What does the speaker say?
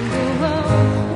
Oh.